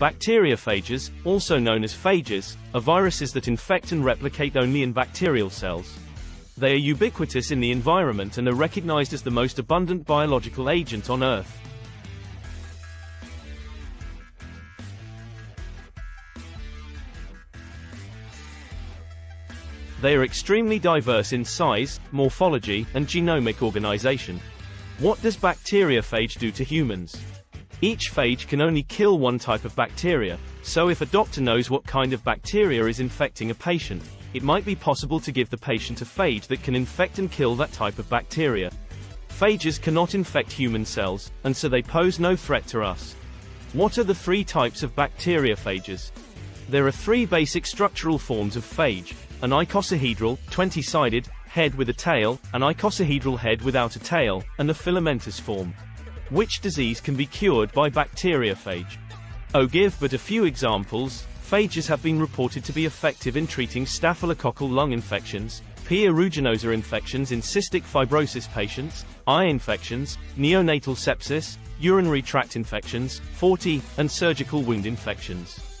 Bacteriophages, also known as phages, are viruses that infect and replicate only in bacterial cells. They are ubiquitous in the environment and are recognized as the most abundant biological agent on Earth. They are extremely diverse in size, morphology, and genomic organization. What does bacteriophage do to humans? Each phage can only kill one type of bacteria, so if a doctor knows what kind of bacteria is infecting a patient, it might be possible to give the patient a phage that can infect and kill that type of bacteria. Phages cannot infect human cells, and so they pose no threat to us. What are the three types of bacteriophages? There are three basic structural forms of phage, an icosahedral, 20-sided, head with a tail, an icosahedral head without a tail, and a filamentous form. Which disease can be cured by bacteriophage? Oh give but a few examples, phages have been reported to be effective in treating staphylococcal lung infections, P. aeruginosa infections in cystic fibrosis patients, eye infections, neonatal sepsis, urinary tract infections, 40, and surgical wound infections.